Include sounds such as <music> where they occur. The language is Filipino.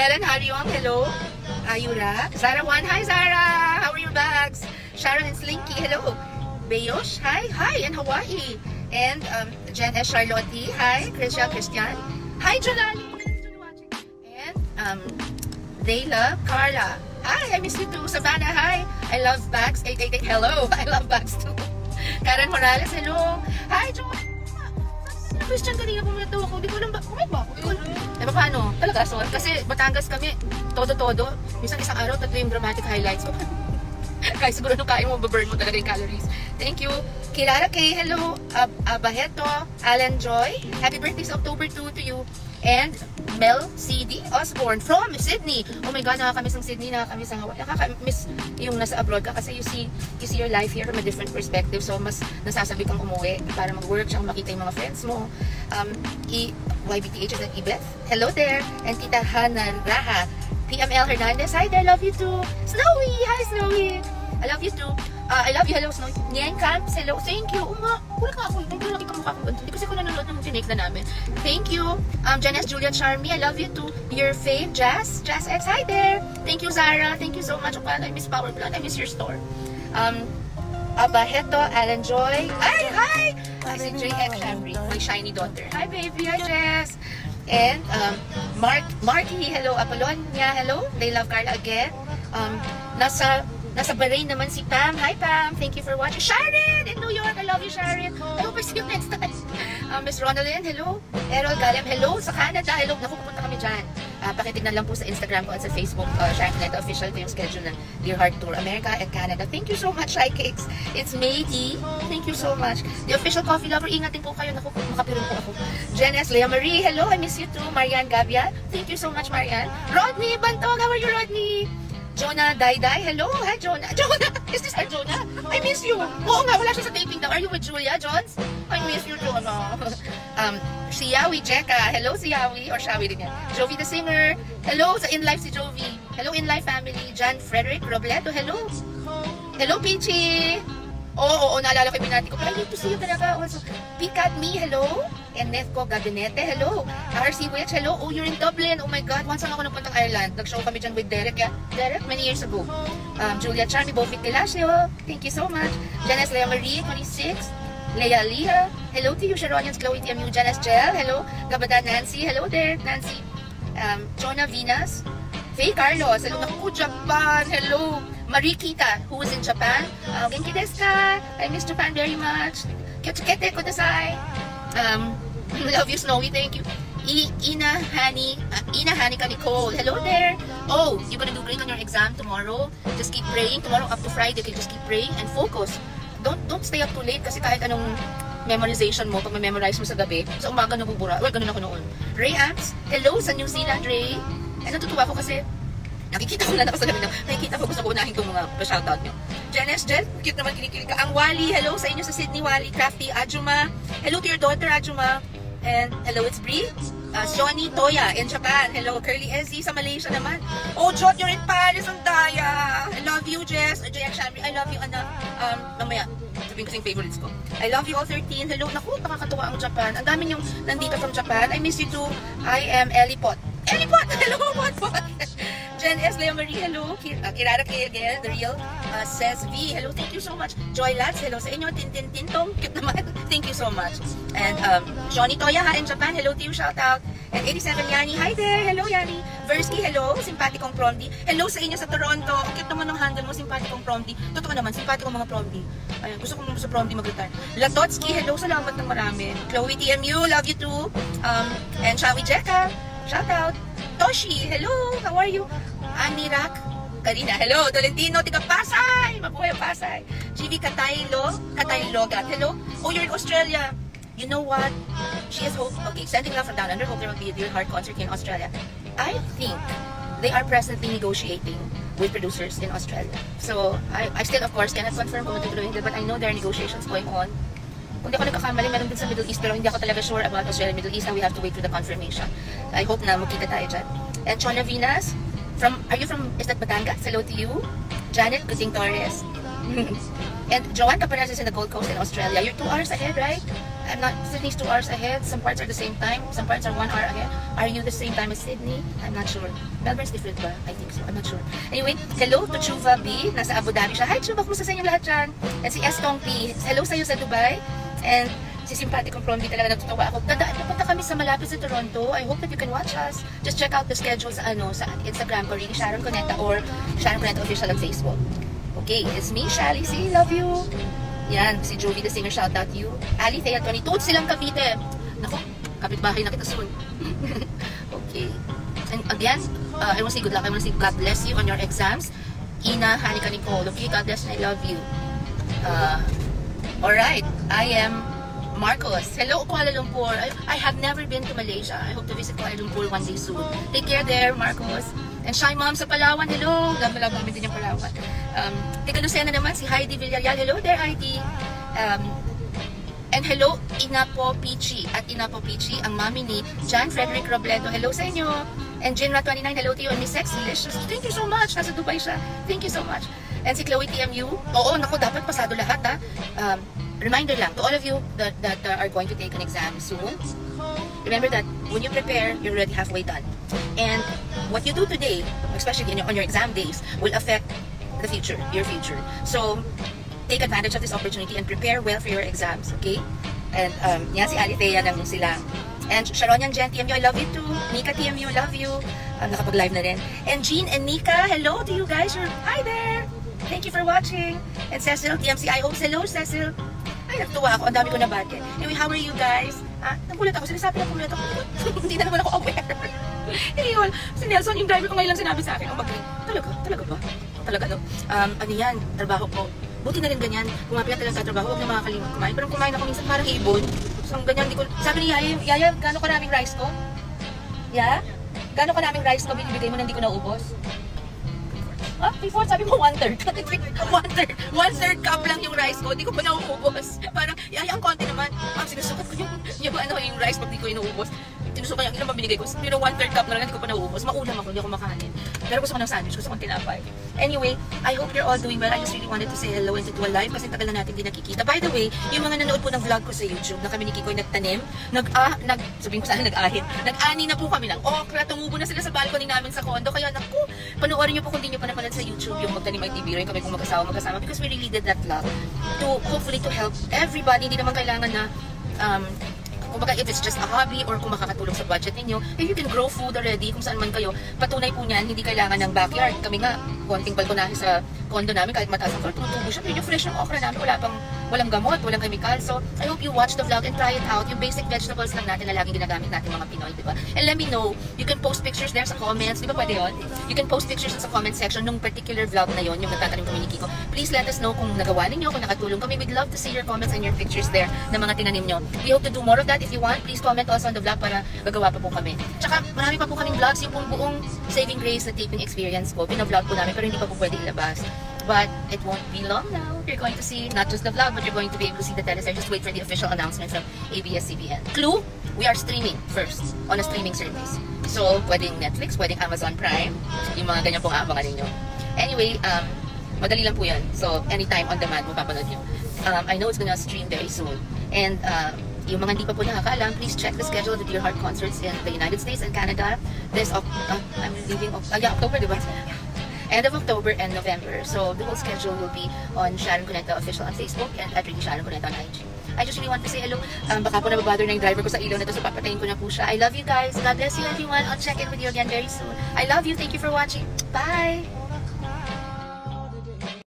Ellen Hariong, hello. Ayura. Zara One, hi Zara. How are your bags? Sharon and Slinky, hello. Beyosh, hi. Hi in Hawaii. And um, Jen S. Charlotte, hi. Christian Christian. Hi, Jolani. And um, they love Carla. Hi, I miss you too. Savannah, hi. I love bags. 888, hello. <laughs> I love bags too. Karen Morales, hello. Hi, Jo. Christian kanina pumunta ako. Di ko alam ba, kumit ba ako? Eh, paano? Talaga, so, kasi Batangas kami, todo-todo. Minsan isang araw, tatlo yung dramatic highlights. So, <laughs> Guys, siguro nung kain mo, baburn mo talaga yung calories. Thank you. Kilara K, hello. Ab Abaheto, Alan Joy. Happy birthday sa October 2 to you. And Mel CD Osborne from Sydney. Oh my God, nakakamiss ang Sydney, nakakamiss ang Hawaii. Nakakamiss yung nasa abroad ka kasi you see, you see your life here from a different perspective. So, mas nasasabi kang umuwi para mag-work siya, makita yung mga friends mo. Um, I YBTH at Ibeth. Hello there. And Tita Hana Raha. PML Hernandez. Hi there, love you too. Snowy! Hi, Snowy! I love you too. Uh, I love you. Hello, Snowy. Nian Camps. Hello. Thank you. Uma, wala ka ako. Hindi laki ka mukha ko. Hindi na namin. Thank you. Um, Janice Julia Charmy. I love you too. Your fave, Jazz. Jazz X. Hi there. Thank you, Zara. Thank you so much. Oh, I miss Power Plant. I miss your store. Um, Abaheto, Alan Joy. Hi, hi! I see JX Shamri, my shiny daughter. Hi, baby. Hi, Jess. And um, Mark, Marky, hello. Apollonia, hello. They love Carla again. Um, nasa Nasa Bahrain naman si Pam. Hi Pam, thank you for watching. Sharon in New York, I love you Sharon. I hope I see you next time. Um, <laughs> Miss Ronaldin, hello. Errol Galem, hello. Sa Canada, hello. Naku, pupunta kami dyan. Uh, pakitignan lang po sa Instagram ko at sa Facebook, uh, Shanknet official ko yung schedule ng Dear Heart Tour America and Canada. Thank you so much, Shy Cakes. It's Maggie. Thank you so much. The official coffee lover, ingatin po kayo. Naku, makapirong po ako. Jen S. Lea Marie, hello. I miss you too. Marian Gavia. Thank you so much, Marian. Rodney Bantog, how are you, Rodney? Jonah Dayday. Hello. Hi, Jonah. <laughs> Jonah! Is this our Jonah? I miss you. Oo nga, wala siya sa taping daw. Are you with Julia Johns? I miss you, Jonah. <laughs> um, Shiawi Jeka. Hello, Siawi. Or Shawi din yan. Jovi the singer. Hello sa In Life si Jovi. Hello, In Life family. John Frederick Robledo. Hello. Hello, Peachy. Oo, oo, oo, naalala ko yung binati ko. I need to see you talaga also. Pick at me, hello. And Nethco Gabinete, hello. RC Witch, hello. Oh, you're in Dublin. Oh my God, once lang ako napuntang Ireland. Nag-show kami dyan with Derek. Yeah? Derek, many years ago. Um, Julia Charmy, Bofit Kilasio. Thank you so much. Janice Lea Marie, 26. Leia Leah. Hello to you, Sharonians, Chloe TMU, Janice Gel. Hello. Gabada Nancy. Hello there, Nancy. Um, Jonah Venus. Faye Carlos. Hello. Naku, Japan. Hello. Marikita, who was in Japan. Uh, Genki desu ka? I miss Japan very much. Kyotsuke kudasai. Um, <laughs> love you, Snowy. Thank you. I Ina Hani, uh, Ina Hanika Nicole. Hello there. Oh, you're gonna do great on your exam tomorrow. Just keep praying. Tomorrow up to Friday, you just keep praying and focus. Don't don't stay up too late kasi kahit anong memorization mo, pag memorize mo sa gabi, sa umaga nabubura. Well, ganun ako noon. Ray Apps, hello sa New Zealand, Ray. Eh, natutuwa ko kasi Nakikita ko na nakasalamin na. Nakikita ko gusto ko unahin itong mga pa-shoutout nyo. Janice Jen, cute naman kinikilig ka. Ang Wally, hello sa inyo sa Sydney, Wally. Crafty, Ajuma. Hello to your daughter, Ajuma. And hello, it's Brie. Uh, Johnny Toya in Japan. Hello, Curly Ezzy sa Malaysia naman. Oh, Jot, you're in Paris. Ang daya. I love you, Jess. Uh, Jaya Shamri, I love you, anak. Um, mamaya, sabihin ko yung favorites ko. I love you all 13. Hello, naku, nakakatuwa ang Japan. Ang dami yung nandito from Japan. I miss you too. I am Ellie Pot. Ellie Pot! <laughs> Hello, Pot Pot! Jen S. Leo Marie, hello. Uh, Kirara K again, the real uh, says V. Hello, thank you so much. Joy Lads, hello sa inyo. Tintin Tintong, cute naman. <laughs> thank you so much. And um, Johnny Toya ha in Japan, hello to you, shout out. And 87 Yani, hi there. Hello Yani. Versky, hello. Simpatikong Promdi. Hello sa inyo sa Toronto. Ang cute naman ng handle mo, Simpatikong Promdi. Totoo naman, simpatikong mga Promdi. Ayun, gusto ko sa Promdi mag-retire. Latotsky, hello. Salamat ng marami. Chloe TMU, love you too. Um, and Shawi Jeka, shout out. Toshi, hello. How are you? Anirak, Karina, hello. Tolentino, tiga Pasay. Mabuhay Pasay. GV Kataylo, Kataylogat, hello. Oh, you're in Australia. You know what? She has hope. Okay, sending love from down under. Hope there will be a Dear Heart concert in Australia. I think they are presently negotiating with producers in Australia. So, I, I still, of course, cannot confirm kung matutuloy but I know there are negotiations going on. Kung di ako nagkakamali, meron din sa Middle East, pero hindi ako talaga sure about Australia Middle East, and we have to wait for the confirmation. I hope na magkita tayo dyan. And Chona Vinas, from, are you from, is that Batangas? Hello to you. Janet Kuting Torres. <laughs> and Joanne Caparazes in the Gold Coast in Australia. You're two hours ahead, right? I'm not, Sydney's two hours ahead. Some parts are the same time. Some parts are one hour ahead. Are you the same time as Sydney? I'm not sure. Melbourne's different ba? I think so. I'm not sure. Anyway, hello to Chuva B. Nasa Abu Dhabi siya. Hi Chuva, kumusta sa inyo lahat dyan? And si Estong P. Hello sa'yo sa Dubai. And si Simpaticong From B talaga natutuwa ako. Dadaan, napunta kami sa malapit sa Toronto. I hope that you can watch us. Just check out the schedule sa ano, sa Instagram ko, really Sharon Coneta or Sharon Coneta Official on Facebook. Okay, it's me, Shally C. Love you. Yan, si Jovi the singer, shout out you. Ali Thea 22, silang Cavite. Nako, kapitbahay na kita soon. <laughs> okay. And again, uh, I want to say good luck. I want to say God bless you on your exams. Ina, Hanika Nicole. Okay, God bless and I love you. Uh, Alright, I am Marcos. Hello, Kuala Lumpur. I, I have never been to Malaysia. I hope to visit Kuala Lumpur one day soon. Take care there, Marcos. And Shy Mom sa Palawan, hello. Love-love namin din yung Palawan. Um, Tika Lucena naman, si Heidi Villarreal. Hello there, Heidi. Um, and hello, Inapo Pichi. At Inapo Pichi, ang mami ni John Frederick Robledo. Hello sa inyo. And Jinra29, hello to you. And Miss Sexylicious. Thank you so much. Nasa Dubai siya. Thank you so much. And si Chloe TMU. Oo, naku, dapat pasado lahat ha. Um, reminder lang to all of you that, that uh, are going to take an exam soon. Remember that when you prepare, you're already halfway done. And what you do today, especially your, on your exam days, will affect the future, your future. So, take advantage of this opportunity and prepare well for your exams, okay? And um, yan si Alithea lang sila. And Sharon Yang Jen, TMU, I love you too. Nika TMU, love you. Um, nakapag-live na rin. And Jean and Nika, hello to you guys. Hi there. Thank you for watching. And Cecil, TMC, I. Hello, Cecil. Ay, natuwa ako. Ang dami ko na bate. Anyway, how are you guys? Ah, nagulat ako. Sinasabi na nagulat ako. <laughs> Hindi na naman ako aware. <laughs> Anyway, si Nelson, yung driver ko ngayon lang sinabi sa akin, ang magaling. Talaga? Talaga ba? Talaga, no? Um, ano yan? Trabaho ko. Buti na rin ganyan. Kumapit na lang sa trabaho, huwag na makakalimot kumain. Pero kumain ako minsan parang ibon. So, ganyan, di ko... Sabi ni Yaya, Yaya, gano'ng karaming rice ko? Yeah? Gano'ng karaming rice ko binibigay mo na hindi ko naubos? Ah, before sabi mo one-third. one-third. One-third cup lang yung rice ko. Hindi ko pa nauubos. Parang, yaya, ang konti naman. Ah, sinusukat ko yung, yung, ano, yung rice pag di ko inuubos. Sinusukat yung ilang mabinigay ko. Pero one-third cup na lang, hindi ko pa nauubos. Maulam ako, hindi ako makahanin. Pero gusto ko ng sandwich, gusto ko tinapay. Anyway, I hope you're all doing well. I just really wanted to say hello and to do a live kasi tagal na natin din nakikita. By the way, yung mga nanood po ng vlog ko sa YouTube na kami ni Kikoy nagtanim, nag, ah, nag, sabihin ko sana nag-ahit, nag-ani na po kami ng okra, tumubo na sila sa balcony namin sa kondo. Kaya naku, panoorin niyo po kung hindi niyo pa napanood sa YouTube yung magtanim ay TV rin kami kung mag-asawa mag-asawa because we really did that vlog to hopefully to help everybody. Hindi naman kailangan na um, kumbaga if it's just a hobby or kung makakatulong sa budget ninyo, if you can grow food already, kung saan man kayo, patunay po niyan, hindi kailangan ng backyard. Kami nga, konting balkonahe sa condo namin, kahit mataas ang tumutubo siya. Yung fresh ng okra namin, wala pang, walang gamot, walang chemical. So, I hope you watch the vlog and try it out. Yung basic vegetables lang natin na laging ginagamit natin mga Pinoy, di ba? And let me know, you can post pictures there sa comments. Di ba pwede yun? You can post pictures sa comment section nung particular vlog na yon yung nagtatanim kami ni Kiko. Please let us know kung nagawa ninyo, kung nakatulong kami. We'd love to see your comments and your pictures there na mga tinanim nyo. We hope to do more of that. If you want, please comment also on the vlog para gagawa pa po kami. Tsaka, marami pa po kaming vlogs. Yung buong Saving Grace na taping experience ko, pinavlog po namin pero hindi pa po pwede ilabas. But it won't be long now. You're going to see not just the vlog, but you're going to be able to see the teleserye. Just wait for the official announcement from ABS-CBN. Clue, we are streaming first on a streaming service. So, pwedeng Netflix, pwedeng Amazon Prime, yung mga ganyan pong abangan ninyo. Anyway, um, madali lang po yan. So, anytime on demand, mapapanood nyo. Um, I know it's gonna stream very soon. And, uh, yung mga hindi pa po nakakaalam, please check the schedule of the Dear Heart concerts in the United States and Canada. This, uh, I'm leaving, uh, yeah, October, di ba? End of October and November. So the whole schedule will be on Sharon Cuneta official on Facebook and at Ricky Sharon Cuneta on IG. I just really want to say hello. Um, baka po nababother na yung driver ko sa ilaw na to so papatayin ko na po siya. I love you guys. God bless you everyone. I'll check in with you again very soon. I love you. Thank you for watching. Bye!